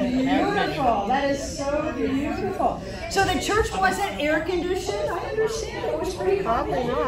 beautiful. That is so beautiful. So the church wasn't air conditioned. I understand. It was pretty hot. Probably not.